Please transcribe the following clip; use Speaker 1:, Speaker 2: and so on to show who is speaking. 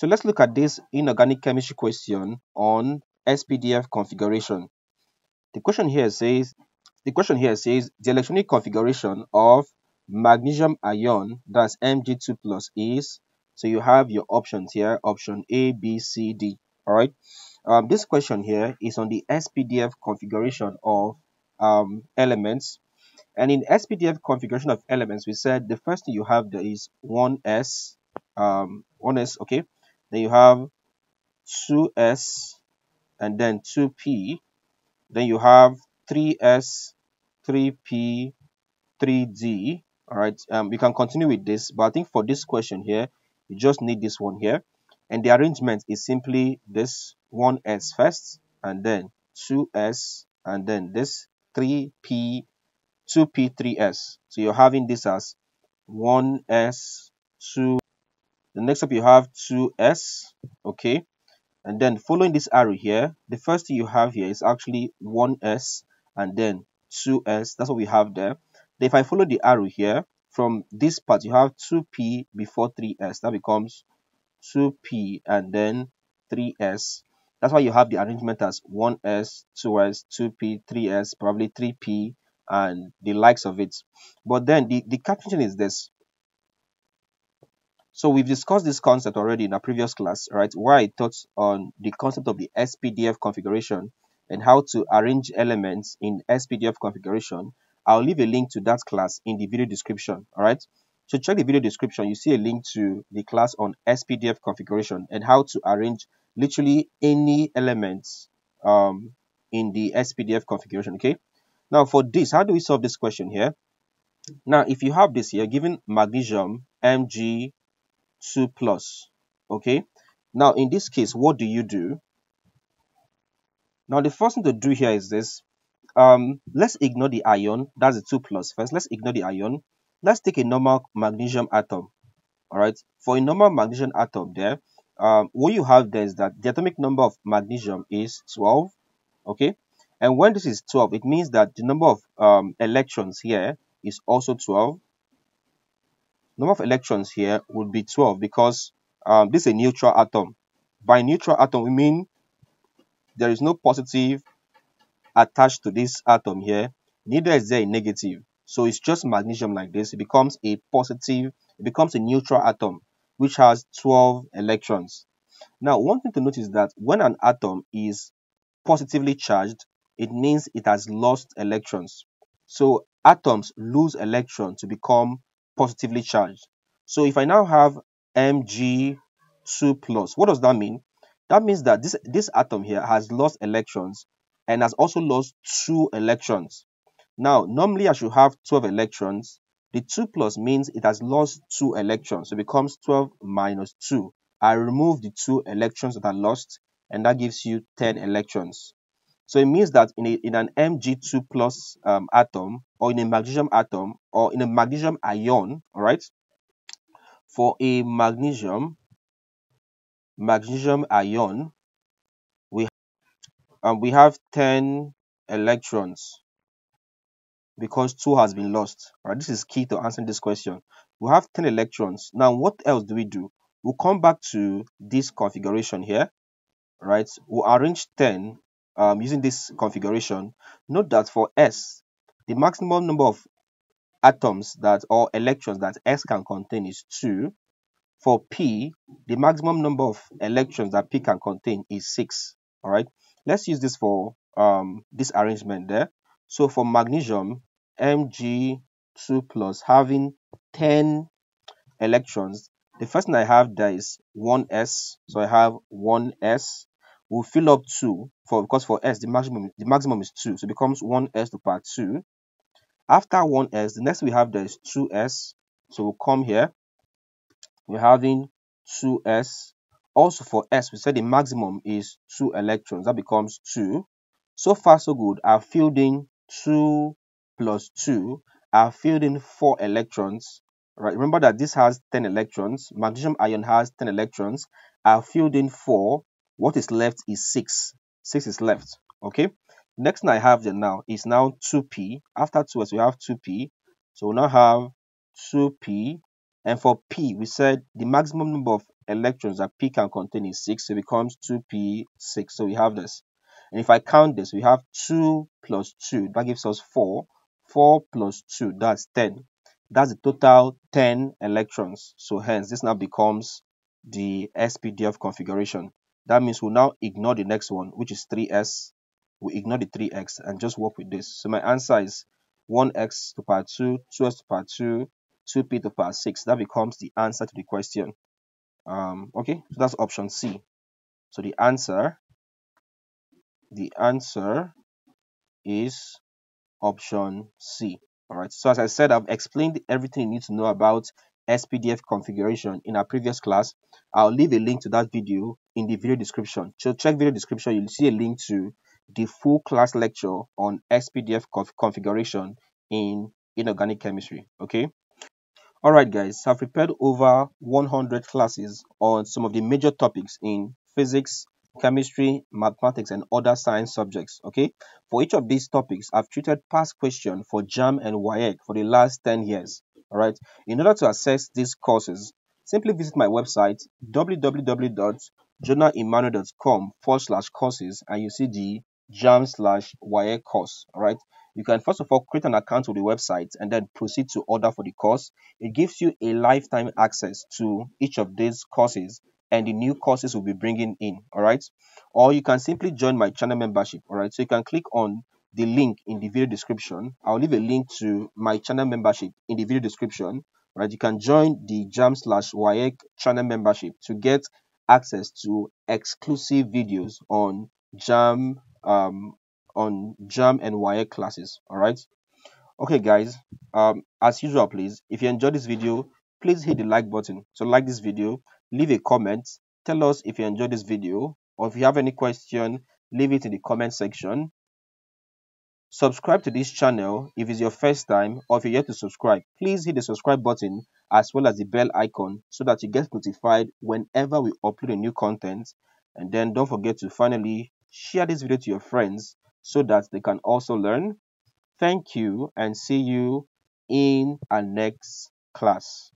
Speaker 1: So let's look at this inorganic chemistry question on SPDF configuration. The question here says the question here says the electronic configuration of magnesium ion that's Mg2 plus is so you have your options here option A B C D all right um, this question here is on the SPDF configuration of um, elements. And in SPDF configuration of elements we said the first thing you have there is 1s um, 1s okay then you have 2s and then 2p then you have 3s 3p 3d all right um we can continue with this but i think for this question here you just need this one here. And the arrangement is simply this 1s first and then 2s and then this 3p 2p 3s so you're having this as 1s 2 the next up you have 2s okay? And then following this arrow here the first thing you have here is actually 1s and then 2s that's what we have there. If i follow the arrow here from this part you have 2p before 3s that becomes 2p and then 3s that's why you have the arrangement as 1s 2s 2p 3s probably 3p and the likes of it. But then the the caption is this so we've discussed this concept already in a previous class, right? Where I taught on the concept of the SPDF configuration and how to arrange elements in SPDF configuration. I'll leave a link to that class in the video description, all right? So check the video description. You see a link to the class on SPDF configuration and how to arrange literally any elements um, in the SPDF configuration, okay? Now for this, how do we solve this question here? Now, if you have this here, given magnesium Mg 2 plus. Okay? Now in this case what do you do? Now the first thing to do here is this. Um let's ignore the ion that's the 2 plus first. Let's ignore the ion let's take a normal magnesium atom. All right for a normal magnesium atom there um what you have there is that the atomic number of magnesium is 12 okay? And when this is 12 it means that the number of um, electrons here is also 12 number of electrons here would be 12 because um, this is a neutral atom. By neutral atom, we mean there is no positive attached to this atom here, neither is there a negative. So it's just magnesium like this. It becomes a positive, it becomes a neutral atom, which has 12 electrons. Now, one thing to notice is that when an atom is positively charged, it means it has lost electrons. So atoms lose electrons to become positively charged. So if I now have Mg2 plus, what does that mean? That means that this, this atom here has lost electrons and has also lost two electrons. Now, normally I should have 12 electrons. The 2 plus means it has lost 2 electrons. So it becomes 12 minus 2. I remove the 2 electrons that are lost and that gives you 10 electrons. So it means that in, a, in an Mg2 plus um, atom or in a magnesium atom or in a magnesium ion, all right, for a magnesium magnesium ion, we um, we have 10 electrons because 2 has been lost. Right, this is key to answering this question. We have 10 electrons. Now, what else do we do? We'll come back to this configuration here, right? We'll arrange 10 um, using this configuration, note that for S, the maximum number of atoms that or electrons that S can contain is 2. For P, the maximum number of electrons that P can contain is 6. All right, let's use this for um, this arrangement there. So for magnesium, Mg2 plus having 10 electrons, the first thing I have there is 1s. So I have 1s we'll fill up 2 for because for s the maximum the maximum is 2 so it becomes 1s to power 2 after 1s the next we have there is 2s so we'll come here. We're having 2s also for s we said the maximum is 2 electrons that becomes 2 so far so good. I've filled in 2 plus 2 i've filled in 4 electrons right? Remember that this has 10 electrons. Magnesium ion has 10 electrons. I've filled in 4 what is left is 6 6 is left okay? Next thing i have there now is now 2p after 2s we have 2p so we now have 2p and for p we said the maximum number of electrons that p can contain is 6 so it becomes 2p6 so we have this. And if i count this we have 2 plus 2 that gives us 4 4 plus 2 that's 10 that's the total 10 electrons. So hence this now becomes the spdf configuration that means we'll now ignore the next one which is 3s we ignore the 3s and just work with this so my answer is 1s to power 2 2s to power 2 2p to power 6. That becomes the answer to the question. Um, okay, so that's option C. So the answer, the answer is option C. All right. So as I said, I've explained everything you need to know about SPDF configuration in our previous class. I'll leave a link to that video in the video description. So check video description. You'll see a link to the full class lecture on SPDF conf configuration in inorganic chemistry. Okay. Alright guys, I've prepared over 100 classes on some of the major topics in physics, chemistry, mathematics and other science subjects, okay? For each of these topics, I've treated past questions for JAMB and WAEC for the last 10 years, alright? In order to assess these courses, simply visit my website www.jonahemmanuel.com forward slash courses and you see the JAMB slash WAEC course, alright? you can first of all create an account with the website and then proceed to order for the course. It gives you a lifetime access to each of these courses and the new courses will be bringing in. All right. Or you can simply join my channel membership. All right. So you can click on the link in the video description. I'll leave a link to my channel membership in the video description. Right. You can join the JAMB slash WAEC channel membership to get access to exclusive videos on JAMB um, on JAMB and WAEC classes. All right. Okay, guys. Um, as usual, please, if you enjoyed this video, please hit the like button. So like this video, leave a comment. Tell us if you enjoyed this video, or if you have any question, leave it in the comment section. Subscribe to this channel if it's your first time, or if you're yet to subscribe. Please hit the subscribe button as well as the bell icon so that you get notified whenever we upload a new content. And then don't forget to finally share this video to your friends so that they can also learn. Thank you and see you in our next class.